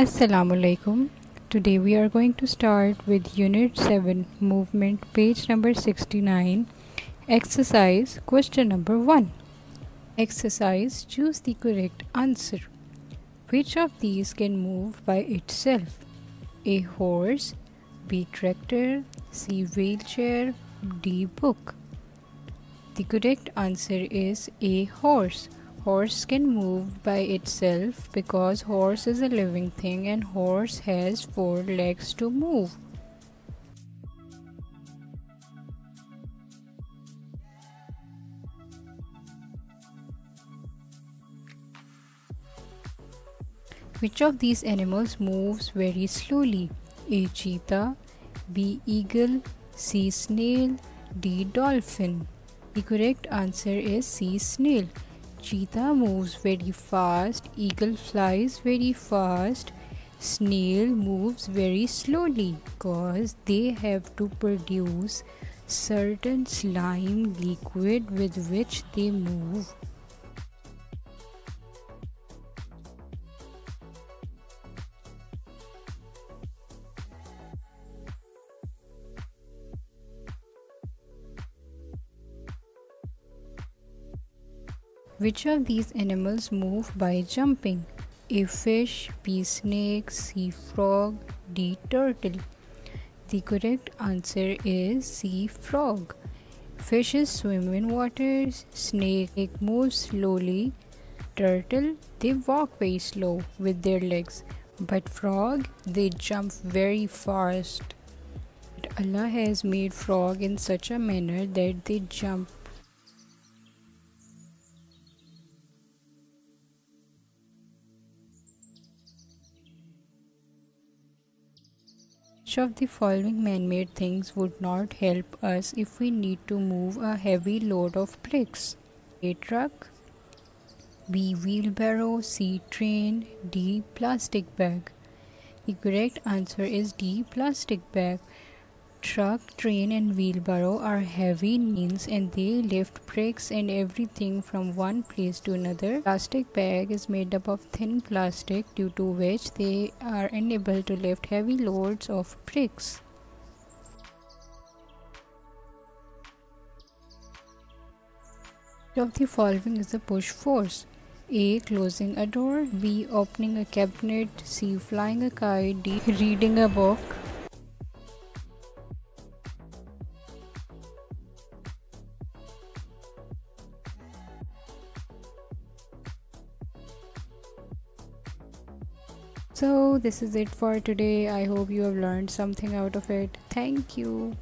Assalamu alaikum. Today we are going to start with Unit 7 Movement, page number 69. Exercise question number 1. Exercise Choose the correct answer. Which of these can move by itself? A horse, B tractor, C wheelchair, D book. The correct answer is A horse horse can move by itself because horse is a living thing and horse has four legs to move Which of these animals moves very slowly? A. Cheetah B. Eagle C. Snail D. Dolphin The correct answer is C. Snail cheetah moves very fast, eagle flies very fast, snail moves very slowly because they have to produce certain slime liquid with which they move. Which of these animals move by jumping? A fish, B snake, C frog, D turtle. The correct answer is C frog. Fishes swim in waters, snake moves slowly, turtle they walk very slow with their legs, but frog they jump very fast. Allah has made frog in such a manner that they jump Of the following man-made things would not help us if we need to move a heavy load of bricks? A truck, B wheelbarrow, C train, D plastic bag. The correct answer is D plastic bag. Truck, train, and wheelbarrow are heavy means and they lift bricks and everything from one place to another. Plastic bag is made up of thin plastic due to which they are unable to lift heavy loads of bricks. of the following is the push force a. Closing a door B. Opening a cabinet C. Flying a kite D. Reading a book So, this is it for today. I hope you have learned something out of it. Thank you.